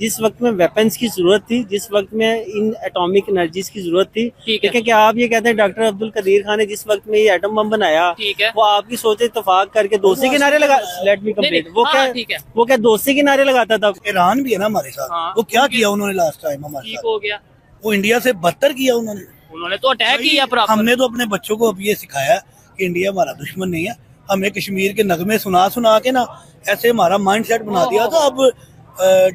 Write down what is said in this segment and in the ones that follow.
जिस वक्त में वेपन्स की ज़रूरत थी जिस वक्त में इन एटॉमिक एनर्जीज की ज़रूरत थी ठीक है। क्या आप ये कहते हैं डॉक्टर अब्दुल कदीर खान ने जिस वक्त में ये एटम बम बनाया ठीक है। वो आपकी सोच इतफाक करके दोस्ती के नारे लगा लेट मी नहीं, वो क्या हाँ। वो क्या दोस्ती के नारे लगाता था? ईरान भी है ना हमारे साथ। हाँ। वो क्या किया उन्होंने लास्ट टाइम हमारे ठीक साथ? हो गया। वो इंडिया से बदतर किया उन्होंने। उन्होंने तो अटैक किया प्रॉपर हमने तो अपने बच्चों को अब ये सिखाया कि इंडिया हमारा दुश्मन नहीं है। हमें कश्मीर के नगमे सुना सुना के ना ऐसे हमारा माइंड सेट बना दिया था। अब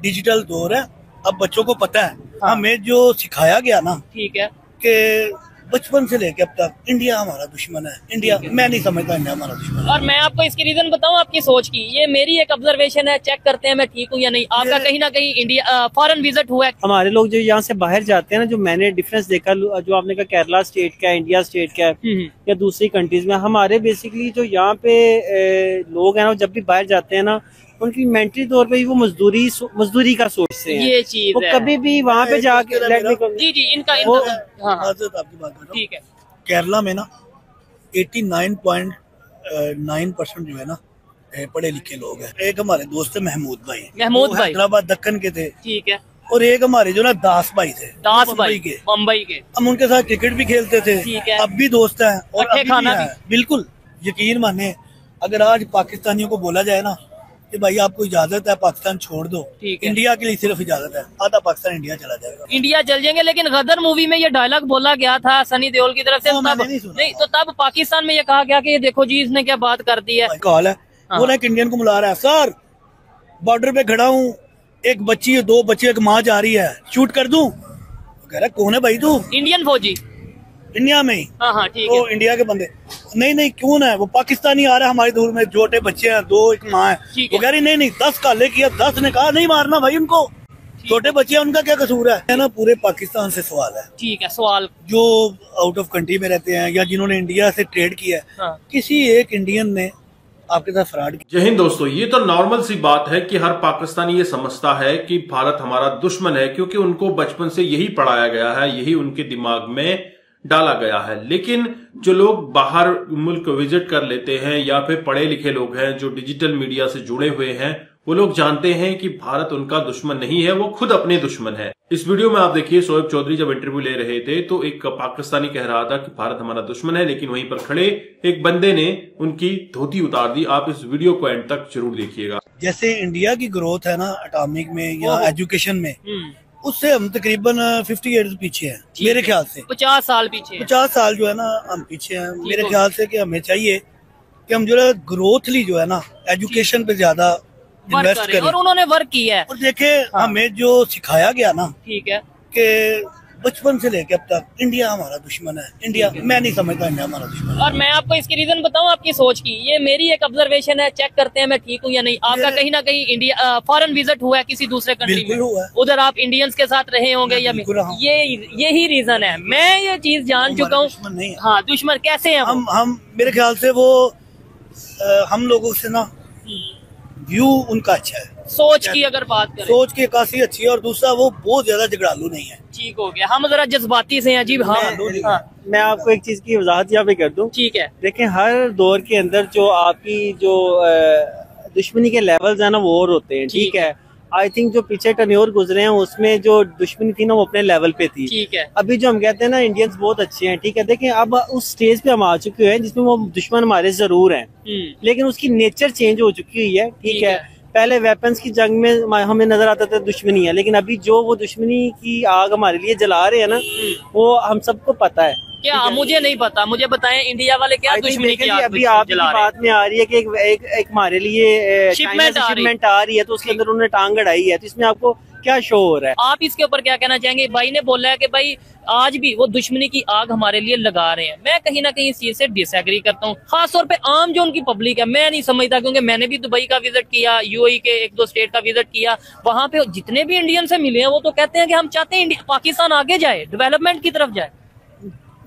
डिजिटल दौर है। अब बच्चों को पता है। हाँ। हमें जो सिखाया गया ना ठीक है। कि बचपन से लेके अब तक इंडिया हमारा दुश्मन है। इंडिया मैं नहीं समझता इंडिया हमारा दुश्मन है। और मैं आपको इसकी रीजन बताऊँ आपकी सोच की। ये मेरी एक ऑब्जर्वेशन है चेक करते हैं मैं ठीक हूँ या नहीं। आपका कहीं ना कहीं इंडिया फॉरेन विज़िट हुआ है। हमारे लोग जो यहाँ से बाहर जाते हैं ना जो मैंने डिफरेंस देखा जो आपने कहा केरला स्टेट का है इंडिया स्टेट का या दूसरी कंट्रीज़ में हमारे बेसिकली जो यहाँ पे लोग है ना जब भी बाहर जाते हैं ना उनकी मेंटली तौर पे वो मजदूरी मजदूरी का सोचते हैं। ये चीज़ वो है। कभी भी वहाँ पे जाके जी जी इनका वो- हाँ। ठीक है। केरला में ना 89.9 परसेंट जो है ना पढ़े लिखे लोग हैं। एक हमारे दोस्त है महमूद भाई। महमूद भाई। हैदराबाद दक्कन के थे। ठीक है। और एक हमारे जो ना दास भाई थे दास भाई के। मुंबई के। हम उनके साथ क्रिकेट भी खेलते थे। अब भी दोस्त हैं और अभी खाना भी। हैं बिल्कुल यकीन माने अगर आज पाकिस्तानियों को बोला जाए ना कि भाई आपको इजाज़त है पाकिस्तान छोड़ दो। इंडिया के लिए सिर्फ़ इजाज़त है। आधा पाकिस्तान इंडिया चला जाएगा। इंडिया जल जाएँगे लेकिन गदर मूवी में ये डायलॉग बोला गया था सनी देओल की तरफ़ से। वो तब नहीं। नहीं तो तब पाकिस्तान में ये कहा गया कि ये देखो जी इसने क्या बात कर दी है। कॉल है। हाँ। वो ना एक इंडियन को बुला रहा है सर बॉर्डर पे खड़ा हूँ। एक बच्ची दो बच्चे एक माँ जा रही है। शूट कर दूँ? कह रहा कौन है भाई तू? इंडियन फौजी। इंडिया में ही। हाँ हाँ ठीक है। इंडिया के बंदे। नहीं नहीं क्यों ना? है वो पाकिस्तानी आ रहा है हमारी दूर में छोटे बच्चे हैं दो एक माँ है। वो कह रही नहीं नहीं दस काले किया दस ने कहा नहीं मारना भाई उनको। छोटे बच्चे हैं उनका क्या कसूर है? है ना पूरे पाकिस्तान से सवाल है। ठीक है सवाल। जो आउट ऑफ़ कंट्री में रहते हैं या जिन्होंने इंडिया से ट्रेड किया है हाँ। किसी एक इंडियन ने आपके साथ फ्रॉड किया। जय हिंद दोस्तों ये तो नॉर्मल सी बात है कि हर पाकिस्तानी ये समझता है कि भारत हमारा दुश्मन है क्योंकि उनको बचपन से यही पढ़ाया गया है यही उनके दिमाग में डाला गया है। लेकिन जो लोग बाहर मुल्क विज़िट कर लेते हैं या फिर पढ़े लिखे लोग हैं जो डिजिटल मीडिया से जुड़े हुए हैं वो लोग जानते हैं कि भारत उनका दुश्मन नहीं है वो खुद अपने दुश्मन है। इस वीडियो में आप देखिए शोएब चौधरी जब इंटरव्यू ले रहे थे तो एक पाकिस्तानी कह रहा था कि भारत हमारा दुश्मन है लेकिन वहीं पर खड़े एक बंदे ने उनकी धोती उतार दी। आप इस वीडियो को एंड तक ज़रूर देखिएगा। जैसे इंडिया की ग्रोथ है ना एटॉमिक में या एजुकेशन में हम्म। उससे हम तकरीबन फिफ्टी ईयर्स पीछे हैं मेरे ख्याल से। पचास साल पीछे पचास साल जो है ना हम पीछे हैं। मेरे ख्याल से कि हमें चाहिए कि हम जो है ग्रोथली जो है ना एजुकेशन पे ज़्यादा इन्वेस्ट करें। और उन्होंने वर्क किया है। और देखे हमें जो सिखाया गया ना ठीक है। कि बचपन से लेके अब तक इंडिया हमारा दुश्मन है। इंडिया मैं नहीं समझता इंडिया हमारा दुश्मन और मैं आपको इसकी रीजन बताऊँ आपकी सोच की। ये मेरी एक ऑब्जर्वेशन है चेक करते हैं मैं ठीक हूँ या नहीं। आपका कहीं ना कहीं इंडिया फॉरेन विज़िट हुआ है किसी दूसरे कंट्री में। उधर आप इंडियंस के साथ रहे होंगे या। ये यही रीजन है। मैं ये चीज़ जान चुका हूँ। है। हाँ दुश्मन कैसे है हम हम मेरे ख्याल से वो हम लोगों से ना व्यू उनका अच्छा है। सोच की अगर बात करें। सोच की काफ़ी अच्छी है और दूसरा वो बहुत ज़्यादा झगड़ालू नहीं है। ठीक हो गया। हम जरा जज्बाती से हैं जी हाँ। मैं- हाँ। मैं आपको एक चीज़ की वजाहत यहाँ पे कर दूँ। ठीक है। देखें हर दौर के अंदर जो आपकी जो दुश्मनी के लेवल्स है ना वो और होते हैं। ठीक ठीक है। आई थिंक जो पीछे टर्न्योर गुजरे हैं उसमें जो दुश्मनी थी ना वो अपने लेवल पे थी। ठीक है। अभी जो हम कहते हैं ना इंडियंस बहुत अच्छे हैं ठीक है? देखें अब उस स्टेज पे हम आ चुके हैं जिसमें वो दुश्मन हमारे ज़रूर हैं। हम्म। लेकिन उसकी नेचर चेंज हो चुकी हुई है ठीक है? है। पहले वेपन्स की जंग में हमें नज़र आता था दुश्मनी है लेकिन अभी जो वो दुश्मनी की आग हमारे लिए जला रहे हैं ना वो हम सबको पता है। क्या? मुझे नहीं पता। मुझे बताएँ इंडिया वाले क्या दुश्मनी की अभी आपकी बात में आ रही है कि एक एक, एक हमारे लिए है। शिपमेंट आ रही। है तो उसके अंदर उन्होंने टांग अड़ाई है तो इसमें आपको क्या शो हो रहा है? आप इसके ऊपर क्या कहना चाहेंगे? भाई ने बोला है कि भाई आज भी वो दुश्मनी की आग हमारे लिए लगा रहे हैं। मैं कहीं ना कहीं इस चीज़ से डिसएग्री करता हूँ। खास तौर पे आम जो उनकी पब्लिक है मैं नहीं समझता क्योंकि मैंने भी दुबई का विज़िट किया यूएई के एक दो स्टेट का विज़िट किया। वहाँ पे जितने भी इंडियन से मिले हैं वो तो कहते हैं कि हम चाहते हैं पाकिस्तान आगे जाए डेवलपमेंट की तरफ़ जाए।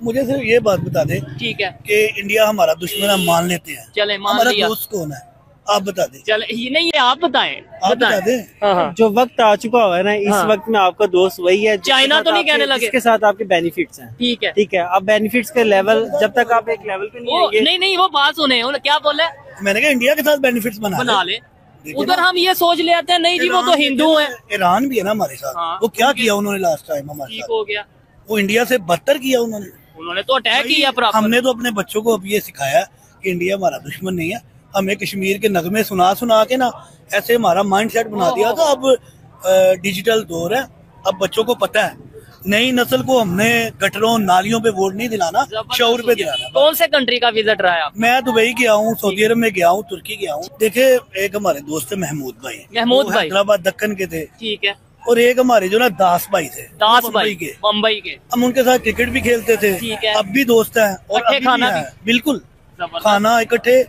मुझे सिर्फ़ ये बात बता दे ठीक है। कि इंडिया हमारा दुश्मन हम मान लेते हैं। चले मान हमारा लिया। दोस्त कौन है? आप बता दे। चले ये नहीं ये आप बताएँ आप बता दे। हाँ हाँ। जो वक्त आ चुका हुआ है ना इस हाँ। वक्त में आपका दोस्त वही है चाइना तो नहीं कहने लगे। जिसके साथ आपके बेनिफिट्स हैं। ठीक है। ठीक है अब बेनिफिट्स के लेवल जब तक आप एक लेवल पे नहीं नहीं नहीं वो बात सुने क्या बोले? मैंने कहा इंडिया के साथ बेनिफिट्स बना बना ले। उधर हम ये सोच ले आते हैं नहीं जी वो तो हिंदू है। ईरान भी है ना हमारे साथ। हाँ, वो क्या किया उन्होंने लास्ट टाइम हमारे ठीक हो गया। वो इंडिया से बदतर किया उन्होंने। उन्होंने तो अटैक किया प्रॉपर हमने तो अपने बच्चों को अब ये सिखाया कि इंडिया हमारा दुश्मन नहीं है। हमें कश्मीर के नगमे सुना सुना के ना ऐसे हमारा माइंड सेट बना दिया तो अब डिजिटल दौर है। अब बच्चों को पता है। नई नस्ल को हमने गटरों नालियों पे वोट नहीं दिलाना शौर पे दिलाना। कौन से कंट्री का विज़िट रहा है मैं दुबई गया हूँ सऊदी अरब में गया हूँ तुर्की गया हूँ। देखे एक हमारे दोस्त है महमूद भाई। महमूद भाई। हैदराबाद दक्कन के थे। ठीक है। और एक हमारे जो ना दास भाई थे दास भाई के। मुंबई के। हम उनके साथ क्रिकेट भी खेलते थे ठीक है। अब भी दोस्त हैं और अभी खाना है। भी? बिल्कुल। खाना इकट्ठे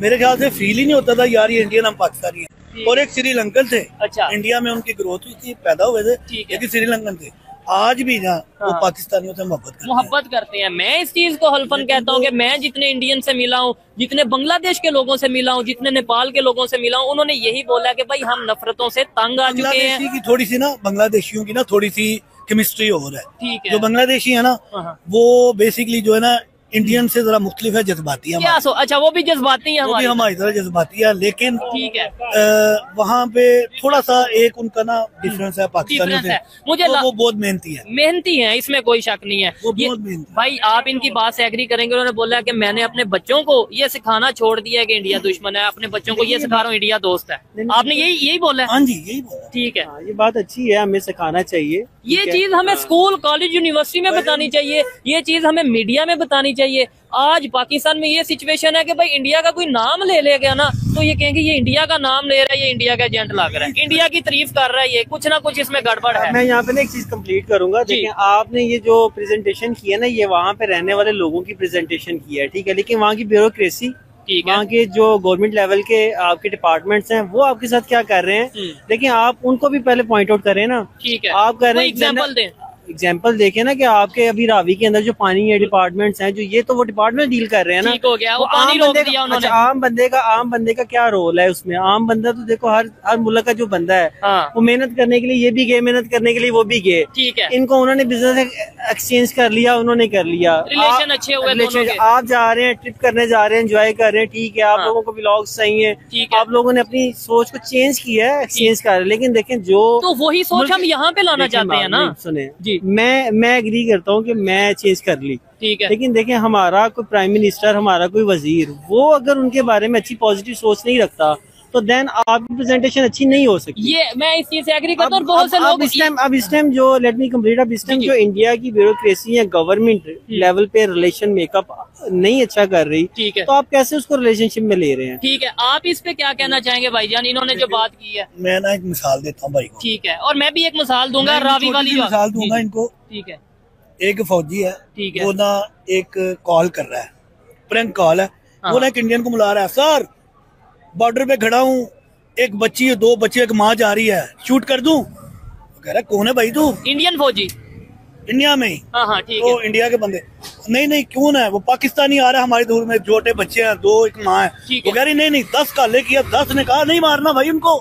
मेरे ख्याल से फील ही नहीं होता था यार ये इंडियन हम पाकिस्तानी है। और एक श्रीलंकन थे। अच्छा। इंडिया में उनकी ग्रोथ हुई थी पैदा हुए थे एक लेकिन श्रीलंकन थे। आज भी ना हाँ। वो। पाकिस्तानियों से मोहब्बत करते हैं मोहब्बत करते हैं मैं इस चीज़ को हल्फन कहता हूँ कि मैं जितने इंडियन से मिला हूँ जितने बांग्लादेश के लोगों से मिला हूँ जितने नेपाल के लोगों से मिला हूँ उन्होंने यही बोला कि भाई हम नफरतों से तंग आ चुके हैं की थोड़ी सी ना बांग्लादेशियों की ना थोड़ी सी केमिस्ट्री और है ठीक है जो बांग्लादेशी है ना हाँ। वो बेसिकली जो है ना इंडियन से जरा मुख्तलिफ़ है जज्बाती है क्या सो अच्छा वो भी जज्बाती है वो भी हमारी। तरह जज्बाती है लेकिन ठीक है। अ, वहाँ पे थोड़ा सा एक उनका ना डिफरेंस है Difference से। है। मुझे तो ला- वो बहुत मेहनती है। मेहनती है इसमें कोई शक नहीं है। वो बहुत मेहनती भाई आप इनकी बात से एग्री करेंगे उन्होंने बोला की मैंने अपने बच्चों को ये सिखाना छोड़ दिया है कि इंडिया दुश्मन है। अपने बच्चों को ये सिखा रहा हूँ इंडिया दोस्त है। आपने यही यही बोला है? हाँ जी यही बोला ठीक है। हाँ, ये बात अच्छी है हमें सिखाना चाहिए। ये चीज़ हमें स्कूल कॉलेज यूनिवर्सिटी में बतानी चाहिए। ये चीज़ हमें मीडिया में बतानी चाहिए आज पाकिस्तान में ये सिचुएशन है कि भाई इंडिया का कोई नाम ले ले गया ना तो ये कहेंगे ये इंडिया का नाम ले रहा है ये इंडिया का एजेंट लग रहा है। इंडिया की तारीफ़ कर रहा है ये कुछ ना कुछ इसमें गड़बड़ है। मैं यहाँ पे ना एक चीज़ कंप्लीट करूँगा। देखिए आपने ये जो प्रेजेंटेशन की है ना ये वहाँ पे रहने वाले लोगों की प्रेजेंटेशन की है ठीक है? लेकिन वहाँ की ब्यूरोक्रेसी वहाँ के जो गवर्नमेंट लेवल के आपके डिपार्टमेंट्स हैं वो आपके साथ क्या कर रहे हैं? हम्म। लेकिन आप उनको भी पहले पॉइंट आउट करें ना। ठीक है। आप कर रहे हैं एग्ज़ाम्पल दें। एग्ज़ाम्पल देखें ना कि आपके अभी रावी के अंदर जो पानी है डिपार्टमेंट्स हैं जो ये तो वो डिपार्टमेंट डील कर रहे हैं ना ठीक हो गया वो आम पानी रोक बंदे दिया का- उन्होंने। अच्छा, आम बंदे का आम बंदे का क्या रोल है उसमें? आम बंदा तो देखो हर हर मुल्क का जो बंदा है हाँ। वो मेहनत करने के लिए ये भी गए मेहनत करने के लिए वो भी गए। ठीक है। इनको उन्होंने बिज़नेस एक्सचेंज कर लिया उन्होंने कर लिया। आप- अच्छे हुए जा रहे हैं ट्रिप करने जा रहे हैं एंजॉय कर रहे हैं ठीक है आप हाँ। लोगों को ब्लॉग्स चाहिए है। आप लोगों ने अपनी सोच को चेंज किया है एक्सचेंज कर लेकिन देखें जो तो वही सोच हम यहाँ पे लाना चाहते हैं ना। सुने। जी। मैं मैं एग्री करता हूँ कि मैं चेंज कर ली। ठीक है। लेकिन देखें हमारा कोई प्राइम मिनिस्टर हमारा कोई वज़ीर वो अगर उनके बारे में अच्छी पॉजिटिव सोच नहीं रखता तो देन आपकी प्रेजेंटेशन अच्छी नहीं हो सकती ये मैं इस चीज़ से एग्री करता हूँ बहुत से लोग अब इस टाइम अब इस टाइम जो लेट मी कंप्लीट अब इस टाइम जो इंडिया की ब्यूरोक्रेसी या गवर्नमेंट लेवल पे रिलेशन मेकअप नहीं अच्छा कर रही ठीक है। तो आप कैसे उसको रिलेशनशिप में ले रहे हैं? ठीक है आप इस पे क्या कहना चाहेंगे भाईजान इन्होंने जो बात की है। मैं ना एक मिसाल देता हूँ भाई को। ठीक है और मैं भी एक मिसाल दूँगा रावी वाली मिसाल दूँगा इनको। ठीक है। एक फौजी है ठीक है। वो ना एक कॉल कर रहा है। प्रैंक कॉल है। हाँ। वो ना एक इंडियन को बुला रहा है सर बॉर्डर पे खड़ा हूँ। एक बच्ची है दो बच्चे एक माँ जा रही है। शूट कर दूँ? कह रहा कौन है भाई तू? इंडियन फौजी। इंडिया में ही। हाँ हाँ ठीक है। तो इंडिया के बंदे। नहीं नहीं क्यों ना? है वो पाकिस्तानी आ रहा है हमारे दूर में छोटे बच्चे हैं दो एक माँ है। वो कह रही नहीं नहीं दस काले किया दस ने कहा नहीं मारना भाई उनको।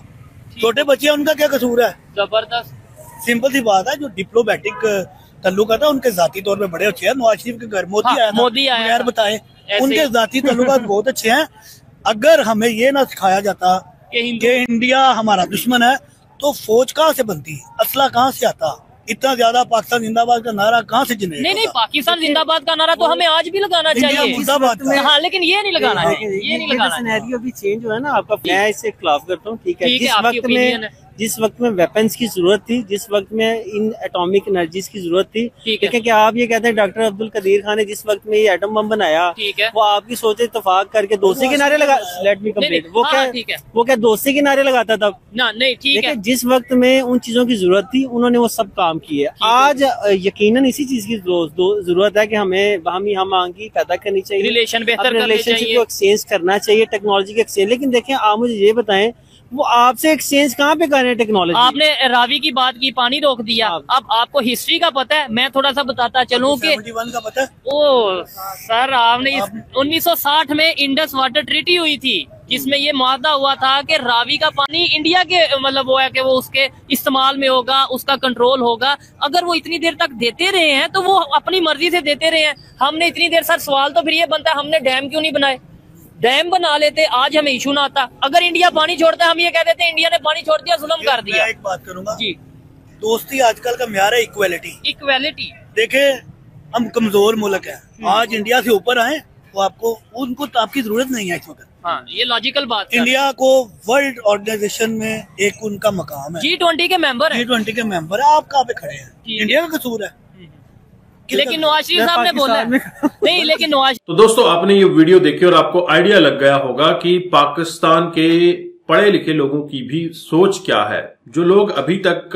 छोटे बच्चे हैं उनका क्या कसूर है? ज़बरदस्त। सिंपल सी बात है जो डिप्लोमेटिक तल्लुक था उनके जाती तौर पे बड़े अच्छे हैं। नवाज़ शरीफ के घर मोदी हाँ, आया मोदी आया यार बताए उनके जाती तल्लुक बहुत अच्छे हैं। अगर हमें ये ना सिखाया जाता कि हिंदू इंडिया हमारा दुश्मन है तो फौज कहाँ से बनती असला कहाँ से आता? इतना ज़्यादा पाकिस्तान जिंदाबाद का नारा कहाँ से जिन्हें नहीं नहीं पाकिस्तान जिंदाबाद का नारा तो हमें आज भी लगाना चाहिए। जिंदाबाद हाँ लेकिन ये नहीं लगाना है ये नहीं लगाना है भी चेंज हुआ है ना आपका मैं इससे खिलाफ करता हूँ ठीक है, जिस वक्त में वेपन्स की ज़रूरत थी जिस वक्त में इन एटॉमिक एनर्जीज की ज़रूरत थी। ठीक है। क्या आप ये कहते हैं डॉक्टर अब्दुल कदीर खान ने जिस वक्त में ये एटम बम बनाया ठीक है। वो आपकी सोचे इतफाक करके दोस्ती के नारे लगा लेट मी कंप्लीट नहीं, वो क्या। वो क्या दोस्ती के नारे लगाता था? ना नहीं ठीक है। जिस वक्त में उन चीज़ों की ज़रूरत थी उन्होंने वो सब काम किए। आज यकीनन इसी चीज़ की ज़रूरत है कि हमें हम हम आंगी पैदा करनी चाहिए। रिलेशन बेहतर रिलेशनशिप को एक्सचेंज करना चाहिए टेक्नोलॉजी के एक्सचेंज लेकिन देखें आप मुझे ये बताएँ वो आपसे एक्सचेंज कहाँ पे कर रहे हैं टेक्नोलॉजी आपने रावी की बात की पानी रोक दिया। हाँ। अब आपको हिस्ट्री का पता है मैं थोड़ा सा बताता चलूँ कि 71 का पता है? ओ सर आपने 1960 में इंडस वाटर ट्रीटी हुई थी जिसमें ये मुआदा हुआ था कि रावी का पानी इंडिया के मतलब वो है कि वो उसके इस्तेमाल में होगा उसका कंट्रोल होगा। अगर वो इतनी देर तक देते रहे हैं तो वो अपनी मर्ज़ी से देते रहे हैं। हमने इतनी देर सर सवाल तो फिर ये बनता है हमने डैम क्यों नहीं बनाए? डैम बना लेते आज हमें इशू ना आता। अगर इंडिया पानी छोड़ता है हम ये कह देते इंडिया ने पानी छोड़ दिया जुल्म कर दिया। एक बात करूँगा। जी। दोस्ती आजकल का म्यार है इक्वेलिटी इक्वेलिटी देखे हम कमज़ोर मुल्क है। आज इंडिया से ऊपर आए तो आपको उनको तो आपकी ज़रूरत नहीं है इस वक्त। हाँ ये लॉजिकल बात है। इंडिया को वर्ल्ड ऑर्गेनाइजेशन में एक उनका मकाम है। जी ट्वेंटी के मेंबर जी ट्वेंटी के मेंबर है। आप कहाँ पे खड़े हैं? इंडिया का कसूर है। लेकिन नवाज़ शरीफ साहब ने बोला नहीं लेकिन नवाज़ तो दोस्तों आपने ये वीडियो देखी और आपको आइडिया लग गया होगा कि पाकिस्तान के पढ़े लिखे लोगों की भी सोच क्या है। जो लोग अभी तक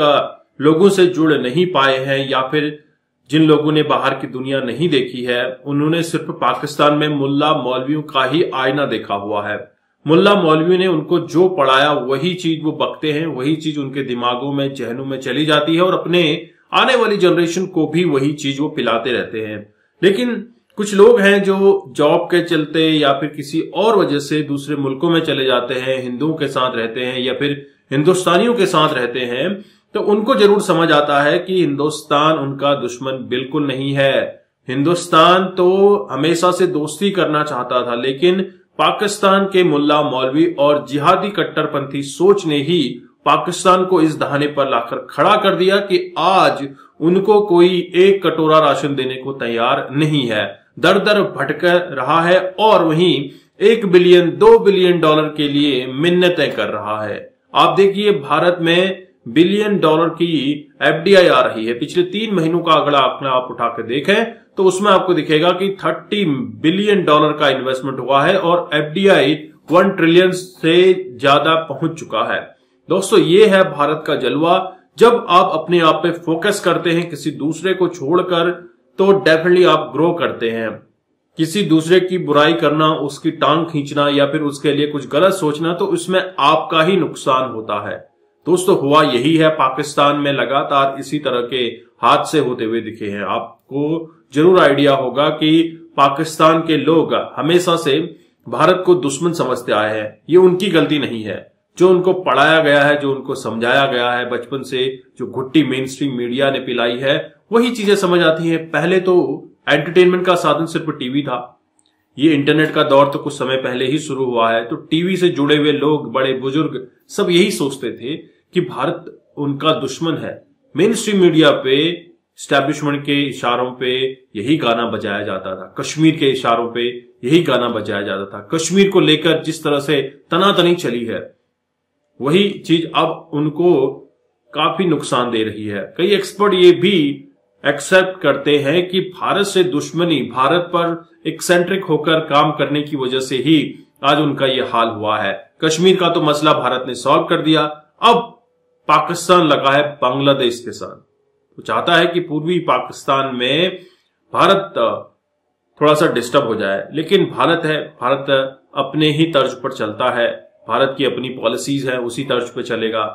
लोगों से जुड़ नहीं पाए हैं या फिर जिन लोगों ने बाहर की दुनिया नहीं देखी है उन्होंने सिर्फ़ पाकिस्तान में मुल्ला मौलवियों का ही आईना देखा हुआ है। मुल्ला मौलवी ने उनको जो पढ़ाया वही चीज़ वो बकते हैं वही चीज़ उनके दिमागों में जहनों में चली जाती है और अपने आने वाली जनरेशन को भी वही चीज़ वो पिलाते रहते हैं। लेकिन कुछ लोग हैं जो जॉब के चलते या फिर किसी और वजह से दूसरे मुल्कों में चले जाते हैं, हिंदुओं के साथ रहते हैं या फिर हिंदुस्तानियों के साथ रहते हैं तो उनको ज़रूर समझ आता है कि हिंदुस्तान उनका दुश्मन बिल्कुल नहीं है। हिंदुस्तान तो हमेशा से दोस्ती करना चाहता था, लेकिन पाकिस्तान के मुल्ला मौलवी और जिहादी कट्टरपंथी सोच ने ही पाकिस्तान को इस दहाने पर लाकर खड़ा कर दिया कि आज उनको कोई एक कटोरा राशन देने को तैयार नहीं है। दर दर भटक रहा है और वहीं एक बिलियन, दो बिलियन डॉलर के लिए मिन्नतें कर रहा है। आप देखिए, भारत में बिलियन डॉलर की एफडीआई आ रही है। पिछले तीन महीनों का अगला आंकड़ा आप उठा के देखें तो उसमें आपको दिखेगा कि 30 बिलियन डॉलर का इन्वेस्टमेंट हुआ है और एफडीआई वन ट्रिलियन से ज़्यादा पहुँच चुका है। दोस्तों, ये है भारत का जलवा। जब आप अपने आप पे फोकस करते हैं किसी दूसरे को छोड़कर तो डेफिनेटली आप ग्रो करते हैं। किसी दूसरे की बुराई करना, उसकी टांग खींचना या फिर उसके लिए कुछ गलत सोचना तो इसमें आपका ही नुकसान होता है। दोस्तों, हुआ यही है, पाकिस्तान में लगातार इसी तरह के हादसे होते हुए दिखे हैं। आपको ज़रूर आइडिया होगा कि पाकिस्तान के लोग हमेशा से भारत को दुश्मन समझते आए हैं। ये उनकी गलती नहीं है। जो उनको पढ़ाया गया है, जो उनको समझाया गया है, बचपन से जो घुट्टी मेन स्ट्रीम मीडिया ने पिलाई है, वही चीज़ें समझ आती हैं। पहले तो एंटरटेनमेंट का साधन सिर्फ़ टीवी था। ये इंटरनेट का दौर तो कुछ समय पहले ही शुरू हुआ है। तो टीवी से जुड़े हुए लोग, बड़े बुज़ुर्ग, सब यही सोचते थे कि भारत उनका दुश्मन है। मेन स्ट्रीम मीडिया पे स्टैब्लिशमेंट के इशारों पे यही गाना बजाया जाता था। कश्मीर के इशारों पे यही गाना बजाया जाता था। कश्मीर को लेकर जिस तरह से तनातनी चली है वही चीज़ अब उनको काफ़ी नुकसान दे रही है। कई एक्सपर्ट ये भी एक्सेप्ट करते हैं कि भारत से दुश्मनी, भारत पर एक्सेंट्रिक होकर काम करने की वजह से ही आज उनका ये हाल हुआ है। कश्मीर का तो मसला भारत ने सॉल्व कर दिया। अब पाकिस्तान लगा है बांग्लादेश के साथ। वो चाहता है कि पूर्वी पाकिस्तान में भारत थोड़ा सा डिस्टर्ब हो जाए। लेकिन भारत है, भारत अपने ही तर्ज पर चलता है। भारत की अपनी पॉलिसीज़ है, उसी तर्ज पर चलेगा।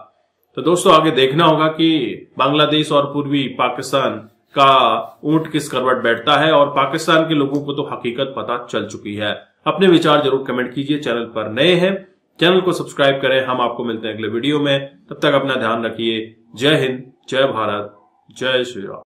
तो दोस्तों, आगे देखना होगा कि बांग्लादेश और पूर्वी पाकिस्तान का ऊँट किस करवट बैठता है और पाकिस्तान के लोगों को तो हकीकत पता चल चुकी है। अपने विचार ज़रूर कमेंट कीजिए चैनल पर नए हैं। चैनल को सब्सक्राइब करें, हम आपको मिलते हैं अगले वीडियो में। तब तक अपना ध्यान रखिए। जय हिंद, जय भारत, जय श्री राम।